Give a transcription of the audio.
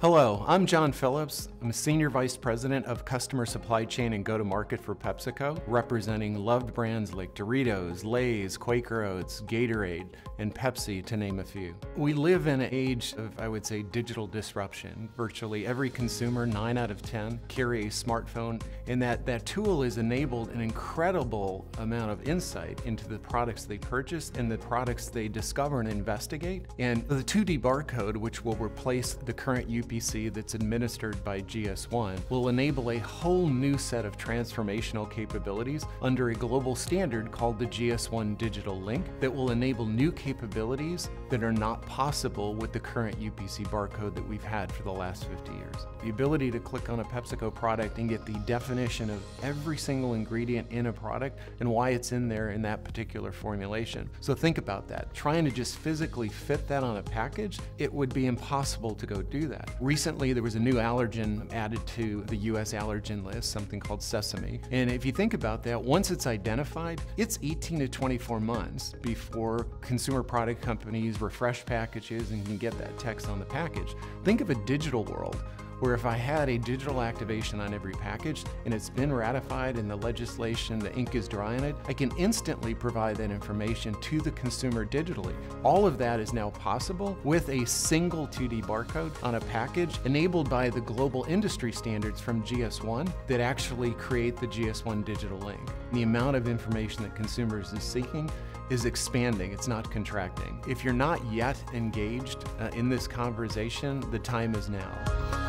Hello, I'm John Phillips. I'm a Senior Vice President of Customer Supply Chain and Go-to-Market for PepsiCo, representing loved brands like Doritos, Lay's, Quaker Oats, Gatorade, and Pepsi, to name a few. We live in an age of, I would say, digital disruption. Virtually every consumer, 9 out of 10, carry a smartphone, and that, that tool has enabled an incredible amount of insight into the products they purchase and the products they discover and investigate. And the 2D barcode, which will replace the current UPC that's administered by GS1 will enable a whole new set of transformational capabilities under a global standard called the GS1 Digital Link that will enable new capabilities that are not possible with the current UPC barcode that we've had for the last 50 years. The ability to click on a PepsiCo product and get the definition of every single ingredient in a product and why it's in there in that particular formulation. So think about that. Trying to just physically fit that on a package, it would be impossible to go do that. Recently, there was a new allergen added to the US allergen list, something called sesame. And if you think about that, once it's identified, it's 18 to 24 months before consumer product companies refresh packages and can get that text on the package. Think of a digital world where if I had a digital activation on every package and it's been ratified in the legislation, the ink is dry on it, I can instantly provide that information to the consumer digitally. All of that is now possible with a single 2D barcode on a package enabled by the global industry standards from GS1 that actually create the GS1 digital link. The amount of information that consumers is seeking is expanding, it's not contracting. If you're not yet engaged uh, in this conversation, the time is now.